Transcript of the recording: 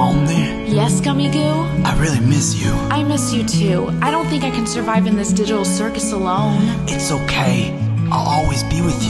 Pomni? Yes, Gummigoo? I really miss you. I miss you too. I don't think I can survive in this digital circus alone. It's okay. I'll always be with you.